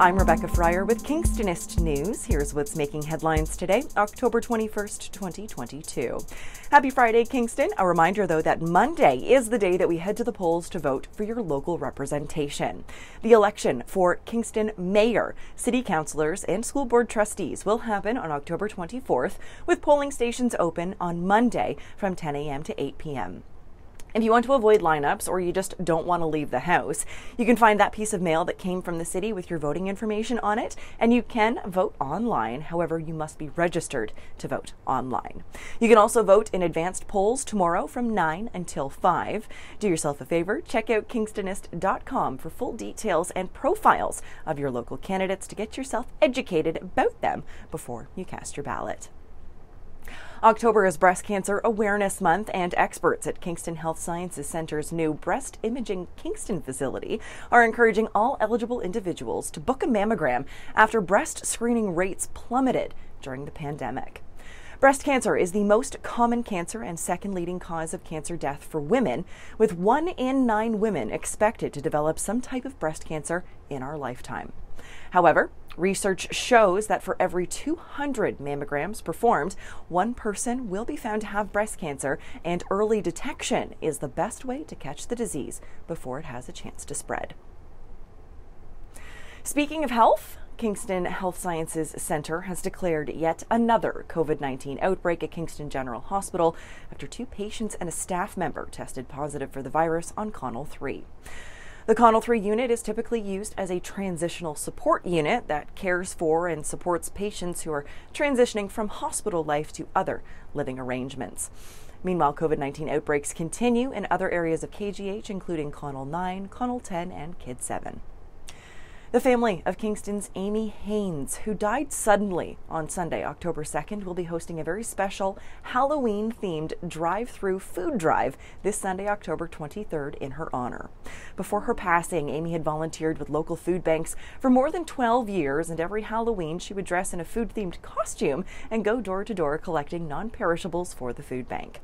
I'm Rebecca Fryer with Kingstonist News. Here's what's making headlines today, October 21st, 2022. Happy Friday, Kingston. A reminder, though, that Monday is the day that we head to the polls to vote for your local representation. The election for Kingston mayor, city councilors, and school board trustees will happen on October 24th, with polling stations open on Monday from 10 a.m. to 8 p.m. If you want to avoid lineups or you just don't want to leave the house, you can find that piece of mail that came from the city with your voting information on it, and you can vote online. However, you must be registered to vote online. You can also vote in advanced polls tomorrow from 9 until 5. Do yourself a favor, check out kingstonist.com for full details and profiles of your local candidates to get yourself educated about them before you cast your ballot. October is Breast Cancer Awareness Month, and experts at Kingston Health Sciences Center's new Breast Imaging Kingston facility are encouraging all eligible individuals to book a mammogram after breast screening rates plummeted during the pandemic. Breast cancer is the most common cancer and second leading cause of cancer death for women, with one in nine women expected to develop some type of breast cancer in our lifetime. However, research shows that for every 200 mammograms performed, one person will be found to have breast cancer, and early detection is the best way to catch the disease before it has a chance to spread. Speaking of health, Kingston Health Sciences Center has declared yet another COVID 19 outbreak at Kingston General Hospital after two patients and a staff member tested positive for the virus on Connell 3. The Connell 3 unit is typically used as a transitional support unit that cares for and supports patients who are transitioning from hospital life to other living arrangements. Meanwhile, COVID 19 outbreaks continue in other areas of KGH, including Connell 9, Connell 10, and Kidd 7. The family of Kingston's Amy Haynes, who died suddenly on Sunday, October 2nd, will be hosting a very special Halloween themed drive through food drive this Sunday, October 23rd, in her honor. Before her passing, Amy had volunteered with local food banks for more than 12 years, and every Halloween she would dress in a food themed costume and go door to door collecting non perishables for the food bank.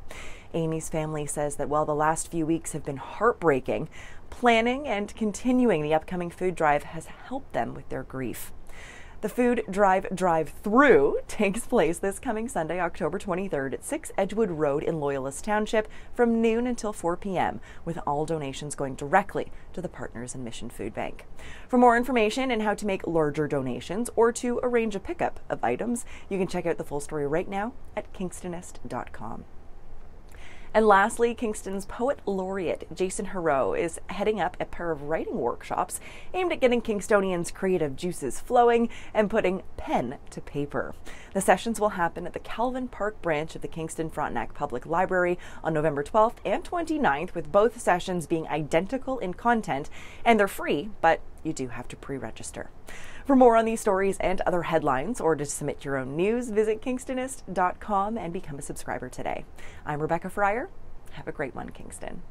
Amy's family says that while the last few weeks have been heartbreaking, planning and continuing the upcoming food drive has helped them with their grief. The Food Drive Drive Through takes place this coming Sunday, October 23rd at 6 Edgewood Road in Loyalist Township from noon until 4 p.m., with all donations going directly to the Partners in Mission Food Bank. For more information and how to make larger donations or to arrange a pickup of items, you can check out the full story right now at kingstonist.com. And lastly, Kingston's poet laureate Jason Heroux is heading up a pair of writing workshops aimed at getting Kingstonians' creative juices flowing and putting pen to paper. The sessions will happen at the Calvin Park branch of the Kingston Frontenac Public Library on November 12th and 29th, with both sessions being identical in content, and they're free, but you do have to pre register. For more on these stories and other headlines, or to submit your own news, visit kingstonist.com and become a subscriber today. I'm Rebecca Fryer. Have a great one, Kingston.